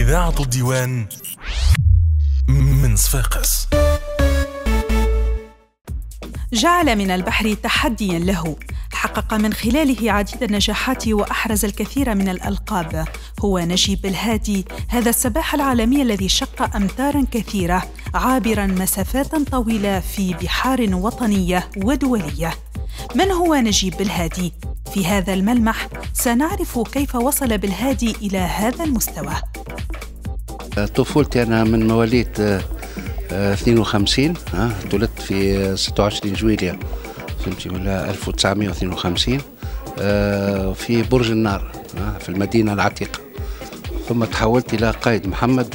إذاعة الديوان من صفاقس. جعل من البحر تحديا له. حقق من خلاله عديد النجاحات وأحرز الكثير من الألقاب. هو نجيب الهادي هذا السباح العالمي الذي شق امتارا كثيرة عابرا مسافات طويلة في بحار وطنيه ودوليه من هو نجيب بالهادي في هذا الملمح سنعرف كيف وصل بالهادي إلى هذا المستوى. طفولتي أنا من مواليد 52 ها تولدت في 26 جويلية فهمتي ولا 1952 في برج النار في المدينة العتيقة. ثم تحولت إلى قائد محمد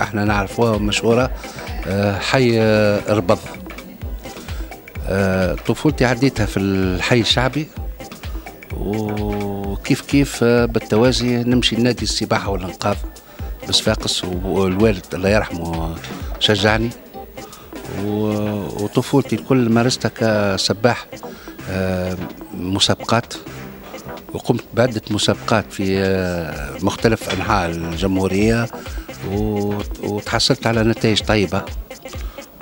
إحنا نعرفوها مشهورة حي ربض طفولتي عديتها في الحي الشعبي وكيف كيف بالتوازي نمشي لنادي السباحة والإنقاذ بصفاقس والوالد الله يرحمه شجعني. وطفولتي الكل مارستها كسباح مسابقات. وقمت بعدة مسابقات في مختلف أنحاء الجمهورية. وتحصلت على نتائج طيبة.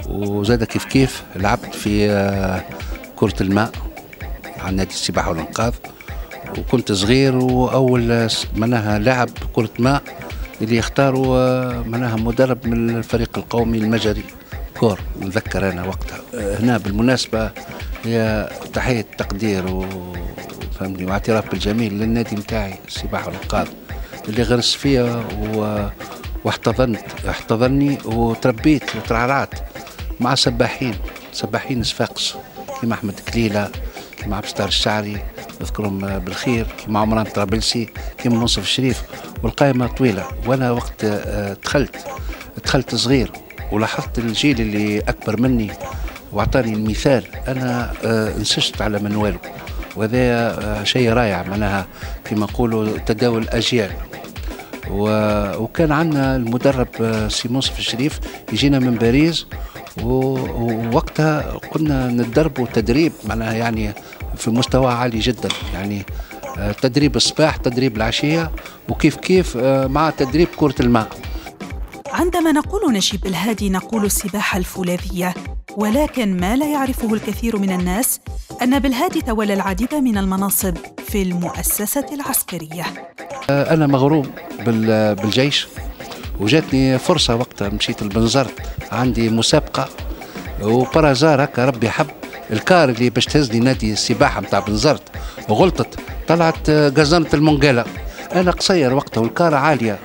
وزاد كيف كيف لعبت في كرة الماء على نادي السباحة والإنقاذ. وكنت صغير وأول منها لاعب كرة ماء اللي يختاروا معناها مدرب من الفريق القومي المجري. كور نذكر أنا وقتها. هنا بالمناسبة هي تحية تقدير وفهمني واعتراف بالجميل للنادي نتاعي السباحه والانقاذ اللي غرس فيا و... واحتضنت احتضني وتربيت وترعرعت مع سباحين. سباحين صفاقس كيما أحمد كليلة كيما عبد الستار الشعري نذكرهم بالخير كيما عمران طرابلسي كيما منصف الشريف والقائمة طويلة وأنا وقت دخلت دخلت صغير ولاحظت الجيل اللي أكبر مني وأعطاني المثال. أنا انسجت على منواله وهذا شيء رائع. معناها كما نقولوا تداول الأجيال. وكان عندنا المدرب سي منصف الشريف يجينا من باريس ووقتها كنا نتدربوا تدريب معناها يعني في مستوى عالي جدا. يعني تدريب الصباح تدريب العشية وكيف كيف مع تدريب كرة الماء. عندما نقول نجيب الهادي نقول السباحة الفولاذية. ولكن ما لا يعرفه الكثير من الناس أن بالهادي تولى العديد من المناصب في المؤسسة العسكرية. أنا مغروم بالجيش وجاتني فرصة وقتها مشيت البنزرت عندي مسابقة وبرازار هكا ربي حب. الكار اللي باش تهز لي نادي السباحة متاع بنزرت وغلطت طلعت جزنة المونجيلا أنا قصير وقتها والكاره عالية.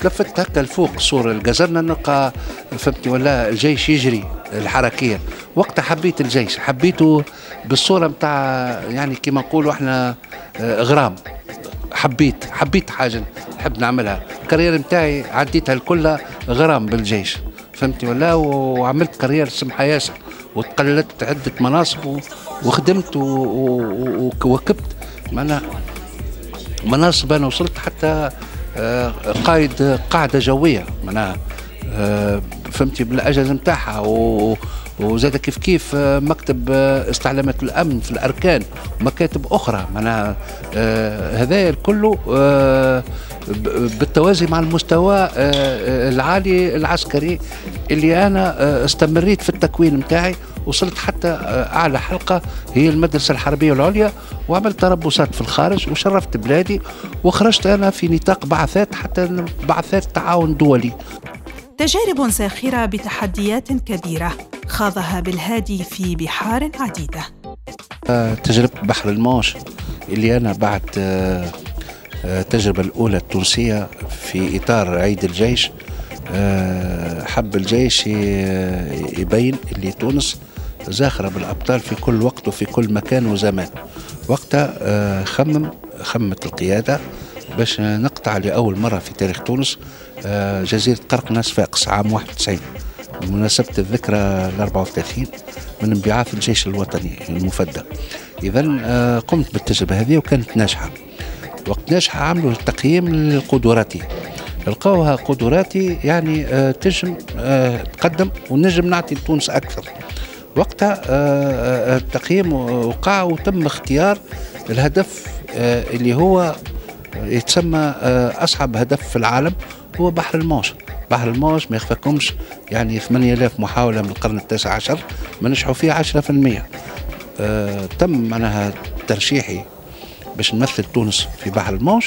تلفت هكا الفوق صورة الجزرنا نلقى فهمتني ولا الجيش يجري الحركية. وقتها حبيت الجيش حبيته بالصورة متاع يعني كما نقولوا إحنا غرام. حبيت حبيت حاجة نحب نعملها. الكارير نتاعي عديتها الكل غرام بالجيش فهمتني ولا؟ وعملت كارير سمحة ياسر. وتقلدت عدة مناصب وخدمت وكبت. معناها مناصب أنا وصلت حتى قائد قاعدة جوية. معناها فهمتي بالاجهزه نتاعها وزاد كيف كيف مكتب استعلامات الأمن في الأركان ومكاتب أخرى. معناها هذا كله بالتوازي مع المستوى العالي العسكري اللي أنا استمريت في التكوين نتاعي وصلت حتى أعلى حلقة هي المدرسة الحربية العليا. وعملت تربصات في الخارج وشرفت بلادي. وخرجت أنا في نطاق بعثات حتى بعثات تعاون دولي. تجارب زاخره بتحديات كبيرة. خاضها بالهادي في بحار عديدة. تجربة بحر الموش اللي أنا بعد التجربة الأولى التونسية في إطار عيد الجيش حب الجيش يبين اللي تونس زاخرة بالأبطال في كل وقت وفي كل مكان وزمان. وقتها خمم خمت القيادة باش نقطع لأول مرة في تاريخ تونس جزيرة قرقنة صفاقس عام 91 بمناسبة الذكرى ال 34 من انبعاث الجيش الوطني المفدى. إذا قمت بالتجربة هذه وكانت ناجحة. وقت ناجحة عملوا تقييم لقدراتي لقاوها قدراتي يعني آه تنجم آه تقدم ونجم نعطي لتونس أكثر. وقتها آه التقييم وقع وتم اختيار الهدف اللي هو يتسمى آه، أصعب هدف في العالم هو بحر الموج. بحر الموج ما يخفاكمش يعني 8000 محاولة من القرن التاسع عشر ما نجحوا فيها 10% آه تم معناها ترشيحي باش نمثل تونس في بحر الموج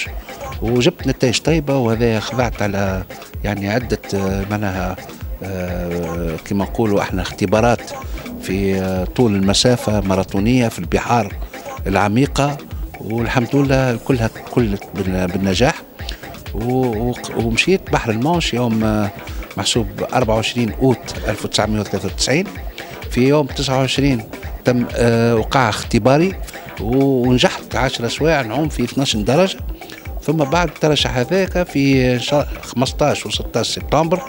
وجبت نتائج طيبة وهذا خضعت على يعني عدة آه، معناها آه كما نقولوا إحنا اختبارات في آه، طول المسافة ماراثونية في البحار العميقة. والحمد لله كلها كلت بالنجاح. ومشيت بحر المانش يوم آه، محسوب 24 أوت 1993 في يوم 29 تم آه، وقع اختباري ونجحت 10 سوايع نعوم في 12 درجة. ثم بعد الترشح هذاك في 15 و 16 سبتمبر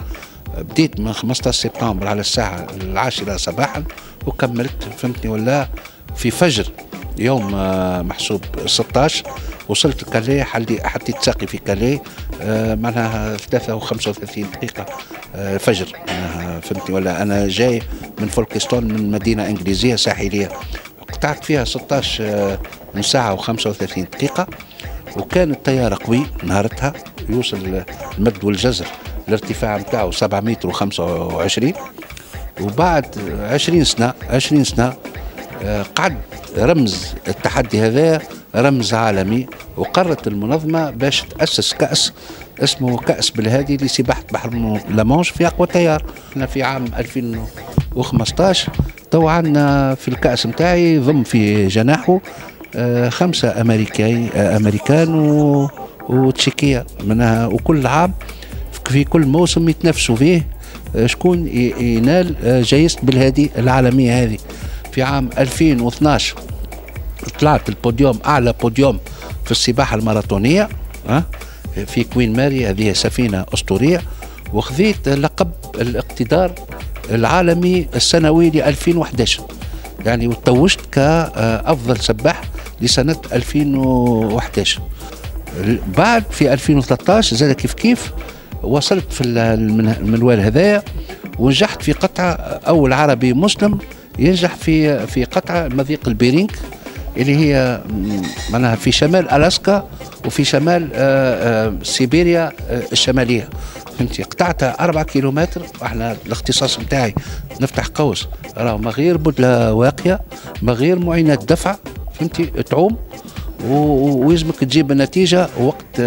بديت من 15 سبتمبر على الساعة العاشرة صباحا وكملت فهمتني ولا في فجر يوم آه، محسوب 16 وصلت كالي حطيت ساقي في كالي آه، معناها 3 و35 دقيقة آه، فجر معناها فهمتني؟ ولا أنا جاي من فولكستون من مدينة إنجليزية ساحلية. قطعت فيها 16 من ساعة و35 دقيقة وكان التيار قوي نهارتها يوصل المد والجزر الارتفاع نتاعو 7 متر و25 وبعد 20 سنة 20 سنة قعد رمز التحدي هذا رمز عالمي وقررت المنظمة باش تأسس كأس اسمه كأس بالهادي لسباحة بحر لامونش في أقوى تيار. إحنا في عام 2015 تو عندنا في الكأس نتاعي ضم في جناحه آه، خمسة أمريكي آه، أمريكان و... وتشيكية منها. وكل عام في كل موسم يتنافسوا فيه آه، شكون ينال جائزة بالهادي العالمية هذه. في عام 2012 طلعت البوديوم أعلى بوديوم في السباحة الماراثونية ها؟ في كوين ماري هذه سفينة أسطورية. وخذيت لقب الاقتدار العالمي السنوي ل 2011 يعني وتوجت كأفضل سباح لسنة 2011 بعد في 2013 زاد كيف كيف وصلت في المنوال هذايا. ونجحت في قطعه أول عربي مسلم ينجح في في قطع مضيق البيرينك. اللي هي معناها في شمال ألاسكا وفي شمال آه، آه، سيبيريا آه، الشمالية. فهمتي؟ قطعتها أربعة كيلومتر إحنا الاختصاص نتاعي نفتح قوس. راهو ما غير بدلة واقية ما غير معينات دفع فهمتي؟ تعوم ويلزمك تجيب النتيجه وقت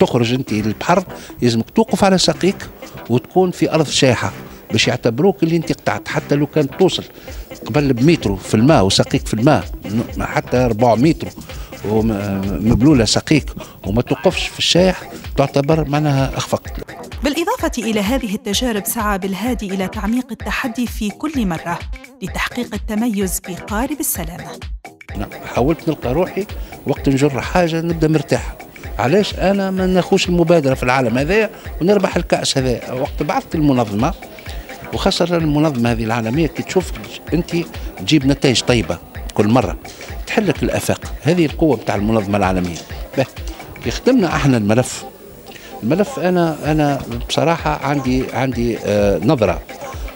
تخرج أنت للبحر. يلزمك توقف على ساقيك وتكون في أرض شاحه باش يعتبروك اللي انت قطعت حتى لو كان توصل قبل بمترو في الماء وسقيك في الماء حتى 4 متر ومبلولة سقيك وما توقفش في الشايح تعتبر معناها أخفقت. بالإضافة إلى هذه التجارب سعى بالهادي إلى تعميق التحدي في كل مرة لتحقيق التميز بقارب السلامة. نعم حاولت نلقى روحي وقت نجر حاجة نبدأ مرتاح. علاش أنا ما ناخوش المبادرة في العالم هذا ونربح الكأس هذا وقت بعثت المنظمة وخاصة المنظمة هذه العالمية كي تشوف أنت تجيب نتائج طيبة كل مرة تحلك الآفاق. هذه القوة بتاع المنظمة العالمية. به كي خدمنا إحنا الملف الملف أنا أنا بصراحة عندي عندي آه نظرة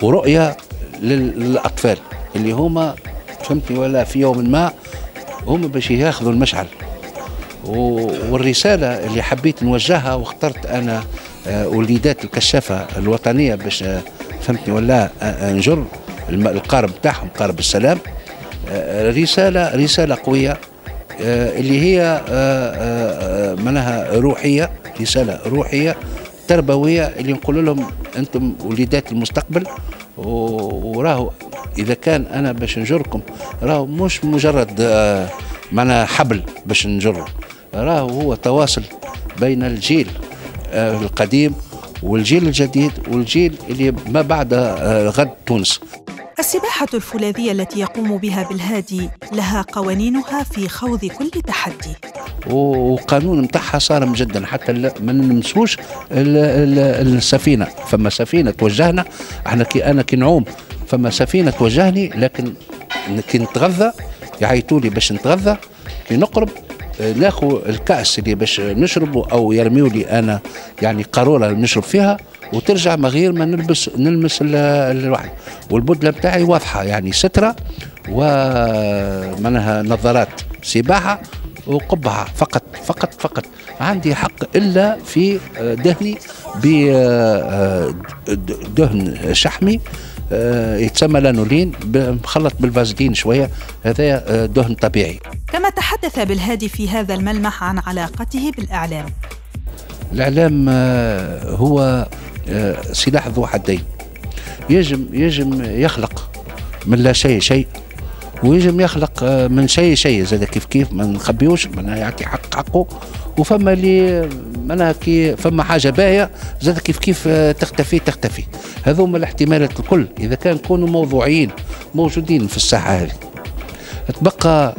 ورؤية للأطفال اللي هما فهمتني ولا في يوم ما هم باش ياخذوا المشعل. والرسالة اللي حبيت نوجهها واخترت أنا آه، وليدات الكشافة الوطنية باش آه، فهمتني؟ ولا نجر القارب بتاعهم قارب السلام. رسالة رسالة قوية اللي هي معناها روحية رسالة روحية تربوية اللي نقول لهم أنتم وليدات المستقبل. وراهو إذا كان أنا باش نجركم راهو مش مجرد معناها حبل باش نجره راهو هو تواصل بين الجيل القديم والجيل الجديد والجيل اللي ما بعد آه، غد تونس. السباحة الفولاذية التي يقوم بها بالهادي لها قوانينها في خوض كل تحدي. وقانون متاعها صارم جدا حتى ما نمسوش السفينة. فما سفينة توجهنا إحنا كي أنا كي نعوم فما سفينة توجهني لكن كي نتغذى يعيطوا لي باش نتغذى كي نقرب ناخذ الكأس اللي باش نشربه أو يرميوا لي أنا يعني قارورة نشرب فيها وترجع من غير ما نلبس نلمس الواحد والبدلة بتاعي واضحة يعني سترة ومنها نظارات سباحة وقبعة فقط فقط فقط. عندي حق إلا في آه، دهني بدهن آه، شحمي يتسمى لانولين مخلط بالفازلين شوية. هذا دهن طبيعي. كما تحدث بالهادي في هذا الملمح عن علاقته بالإعلام. الإعلام هو سلاح ذو حدين. يجم يجم يخلق من لا شيء شيء ويجم يخلق آه، من شيء شيء زاد كيف كيف ما نخبيوش معناها يعطي حق حقه. وفما اللي معناها كي فما حاجة باهية زاد كيف كيف آه، تختفي تختفي. هذوما الاحتمالات الكل. إذا كان نكونوا موضوعيين موجودين في الساحة هذه. تبقى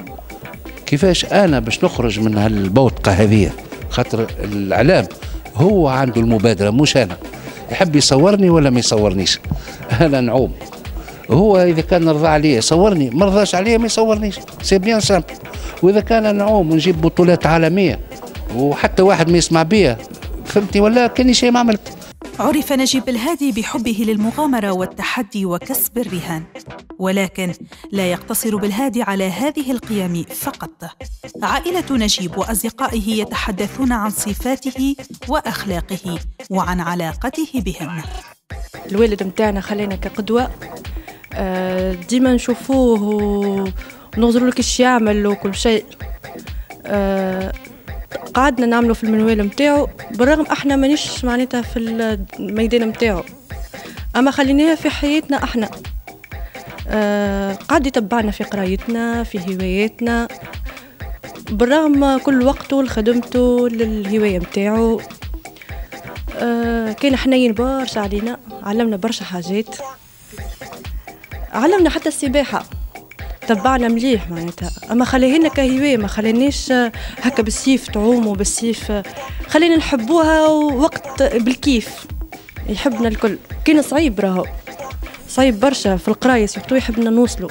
كيفاش أنا باش نخرج من هالبوتقة هذه؟ خاطر الإعلام هو عنده المبادرة مش أنا. يحب يصورني ولا ما يصورنيش؟ أنا نعوم. هو إذا كان رضى عليه يصورني ما رضاش عليه ما يصورنيش. c'est bien simple وإذا كان نعوم ونجيب بطولات عالمية وحتى واحد ما يسمع بيا فهمتي ولا كاني شيء ما عملت. عرف نجيب الهادي بحبه للمغامرة والتحدي وكسب الرهان. ولكن لا يقتصر بالهادي على هذه القيم فقط. عائلة نجيب وأصدقائه يتحدثون عن صفاته وأخلاقه وعن علاقته بهم. الوالد متاعنا خلينا كقدوة. آه، ديما نشوفوه وننظروا لك يعمل وكل شيء. آه، قعدنا نعملوا في المنوال متاعو بالرغم أحنا مانيش معناتها في الميدان متاعو. أما خليناها في حياتنا أحنا. آه قعد يتبعنا في قرايتنا في هواياتنا. بالرغم كل وقته لخدمته للهواية متاعو. آه كان حنين برشا علينا علمنا برشا حاجات. علمنا حتى السباحة. تبعنا مليح معناتها. أما خليهنا كهوايه ما خليناش هكا بالسيف تعوموا بالسيف خلينا نحبوها وقت بالكيف. يحبنا الكل. كان صعيب راهو. صعيب برشا في القراية surtout يحبنا نوصلوا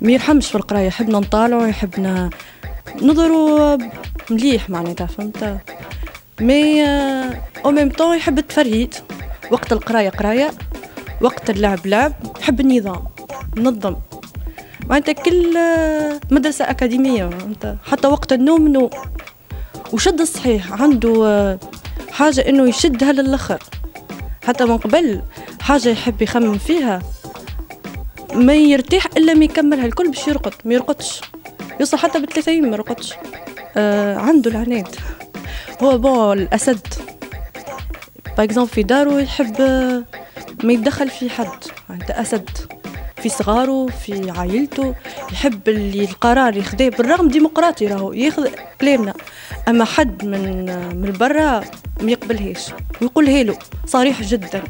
ما يرحمش في القراية يحبنا نطالعوا يحبنا نظروا مليح معناتها فهمت؟ مي أو ميم طون يحب التفرهيد. وقت القراية قراية وقت اللعب لعب يحب النظام منظم معناتها كل مدرسة أكاديمية أنت حتى وقت النوم نوم وشد الصحيح عنده حاجة إنه يشدها للآخر حتى من قبل حاجة يحب يخمم فيها. ما يرتاح إلا ما يكملها الكل باش يرقد ما يرقدش. يوصل حتى أيام ما يرقدش. آه عنده العناد. هو بون الأسد. باغ في دارو يحب ما يتدخل في حد. أنت أسد. في صغاره في عائلته يحب اللي القرار ياخذه بالرغم ديمقراطي راهو ياخذ كلامنا. أما حد من من برا ما يقبلهاش ويقولها له صريح جدا.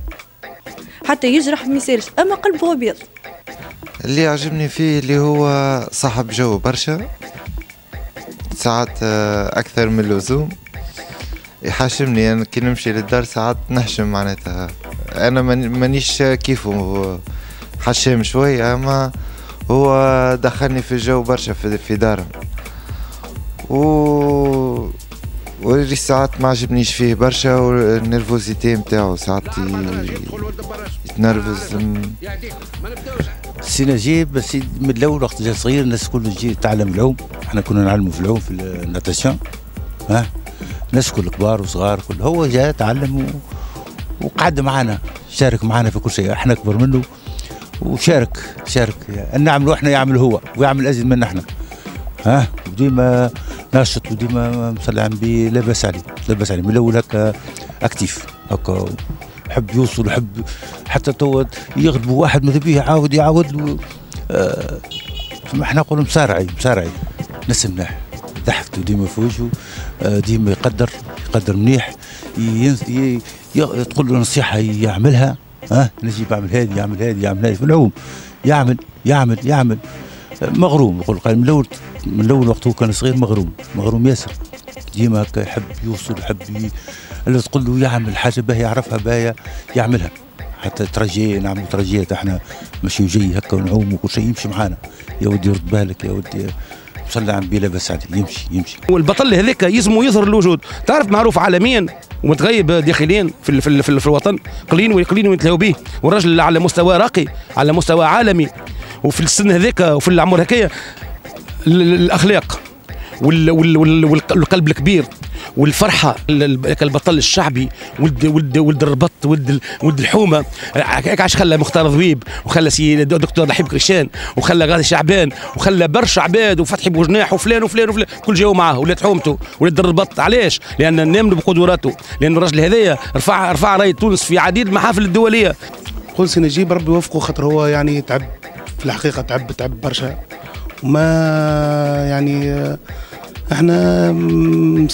حتى يجرح ما يسالش أما قلبه أبيض. اللي عجبني فيه اللي هو صاحب جو برشا. ساعات آه، أكثر من اللزوم. يحاشمني أنا كي نمشي للدار ساعات نحشم معناتها. أنا مانيش كيفه. حشام شوية أما هو دخلني في الجو برشا في دارهم و ولي ساعات ما عجبنيش فيه برشا والنرفوزيتي نتاعو ساعات يتنرفز. سي نجيب بس من الأول وقت جا صغير الناس كل تجي تعلم العوم. إحنا كنا نعلموا في العوم في الناتاسيون. ها؟ الناس كل كبار وصغار كل هو جاء تعلم. وقعد معنا شارك معنا في كل شيء. إحنا أكبر منه. وشارك شارك. نعملوا إحنا يعمل هو ويعمل أزيد منا إحنا. ها؟ وديما ناشط وديما على النبي لاباس عليه لاباس عليه من الأول هكا actif. هكا يحب يوصل يحب حتى تو يغلبوا واحد ماذا بيه يعاود يعاود. له آه إحنا نقول مسارعي مسارعي ناس مناح. ضحكته ديما في وجهه. آه ديما يقدر يقدر منيح. تقول له نصيحة يعملها. ها؟ نجيب يعمل هذه يعمل هذه يعمل هذه. في العموم يعمل يعمل يعمل. مغروم قال من الأول من الأول وقت هو كان صغير مغروم مغروم ياسر. ديما هكا يحب يوصل يحب اللي تقول له يعمل حاجة باهية يعرفها باهية يعملها. حتى ترجي نعمل ترجيات إحنا ماشي وجاي هكا ونعوم وكل شيء يمشي معانا. يا ودي رد بالك يا ودي على النبي لاباس عليه يمشي يمشي. والبطل هذاك يزمو يظهر الوجود. تعرف معروف عالميا ومتغيب داخليا في في, في, في الوطن. قليل وقليل ويتلاو به. والراجل على مستوى راقي على مستوى عالمي. وفي السن هذاك وفي العمر هكايا الأخلاق. والقلب الكبير والفرحة البطل الشعبي ولد ولد ولد الربط ولد ولد الحومة. عاش خلى مختار ضويب وخلى سي دكتور لحيب كريشان وخلى غازي شعبان وخلى برشا عباد وفتحي بوجناح وفلان وفلان وفلان. كل جاوا معاه ولاد حومته ولاد الربط. علاش؟ لأن نامنوا بقدراته لأن الراجل هذايا رفع رفع رايه تونس في عديد المحافل الدولية. سي نجيب ربي يوفقه خاطر هو يعني تعب في الحقيقة تعب تعب برشا. وما يعني إحنا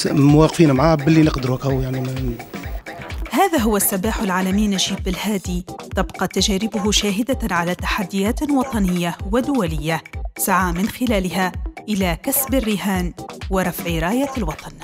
مواقفين معاه باللي نقدروا هكا يعني هذا هو السباح العالمي نجيب بالهادي تبقى تجاربه شاهدة على تحديات وطنية ودولية. سعى من خلالها إلى كسب الرهان ورفع راية الوطن.